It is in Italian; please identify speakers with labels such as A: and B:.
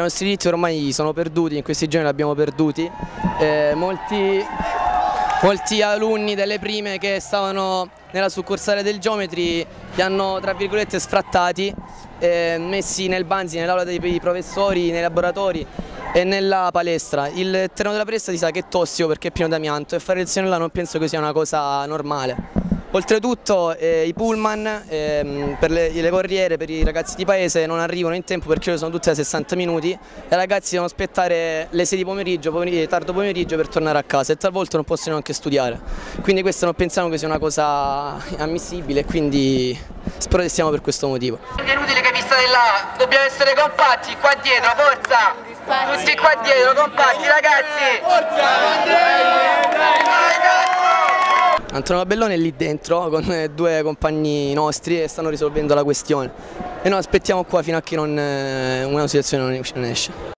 A: nostri diritti ormai sono perduti, in questi giorni li abbiamo perduti. Eh, molti, molti alunni delle prime che stavano nella succursale del geometri li hanno tra virgolette sfrattati, eh, messi nel banzi, nell'aula dei professori, nei laboratori e nella palestra. Il terreno della palestra si sa che è tossico perché è pieno d'amianto e fare lezione là non penso che sia una cosa normale. Oltretutto eh, i pullman ehm, per le, le, corriere, per i ragazzi di paese non arrivano in tempo perché sono tutte a 60 minuti e i ragazzi devono aspettare le 6 di pomeriggio, pomeriggio, tardo pomeriggio per tornare a casa e talvolta non possono neanche studiare. Quindi questo non pensiamo che sia una cosa ammissibile e quindi protestiamo per questo motivo.
B: È inutile che vi state là, dobbiamo essere compatti qua dietro, forza! Tutti qua dietro, compatti ragazzi! Forza!
A: Antonio Bellone è lì dentro con due compagni nostri e stanno risolvendo la questione e noi aspettiamo qua fino a che non, eh, una situazione non esce.